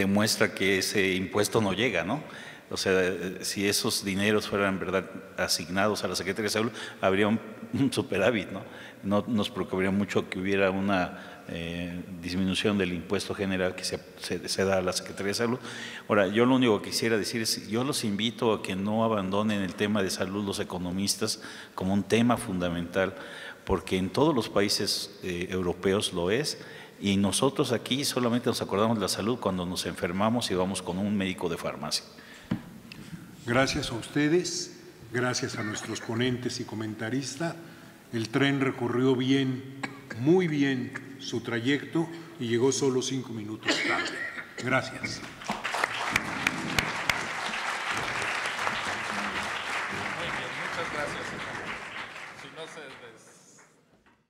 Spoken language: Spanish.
demuestra que ese impuesto no llega, ¿no? O sea, si esos dineros fueran verdad asignados a la Secretaría de Salud, habría un, superávit, ¿no? ¿no? nos preocuparía mucho que hubiera una eh, disminución del impuesto general que se, da a la Secretaría de Salud. Ahora, yo lo único que quisiera decir es, yo los invito a que no abandonen el tema de salud los economistas como un tema fundamental, porque en todos los países eh, europeos lo es, y nosotros aquí solamente nos acordamos de la salud cuando nos enfermamos y vamos con un médico de farmacia. Gracias a ustedes, gracias a nuestros ponentes y comentaristas. El tren recorrió bien, muy bien su trayecto y llegó solo cinco minutos tarde. Gracias. Muy bien, muchas gracias. Si no se